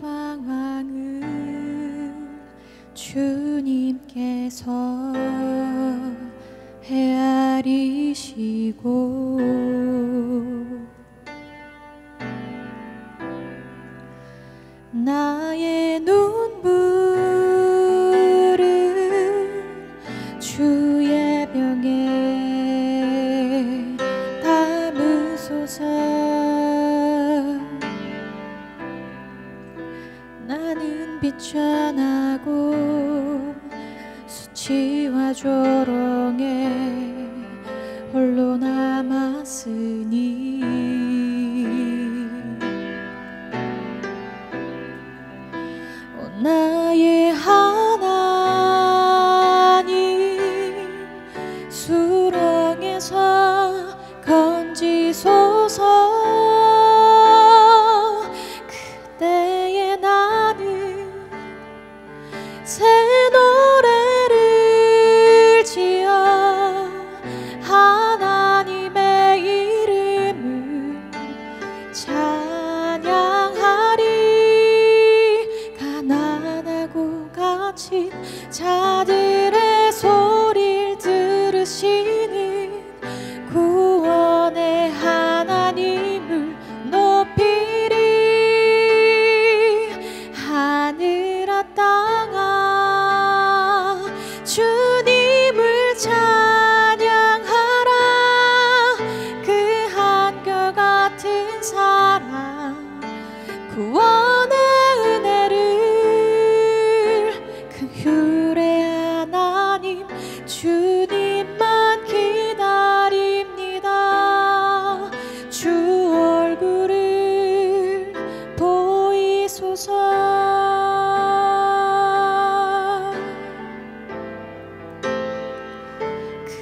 방황을 주님께서 헤아리시고 나의 눈물을 주의 병에 담으소서 비천하고 수치와 조롱에 홀로 남았으니. 오 나의 하나님 수렁에서 건지소서 새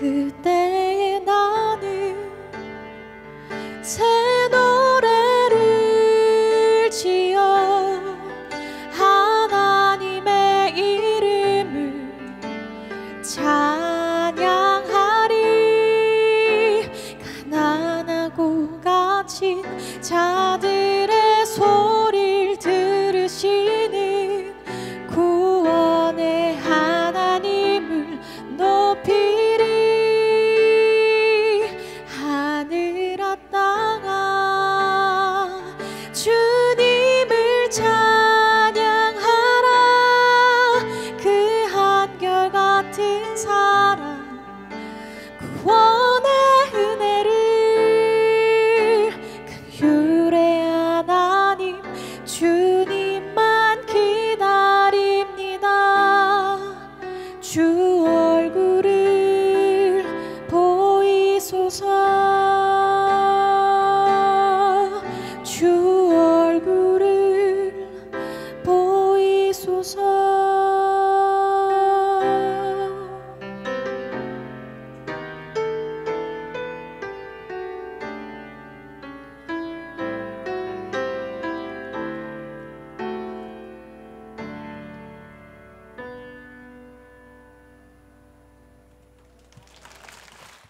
그때의 나는 새 노래를 지어 하나님의 이름을 찬양 harder.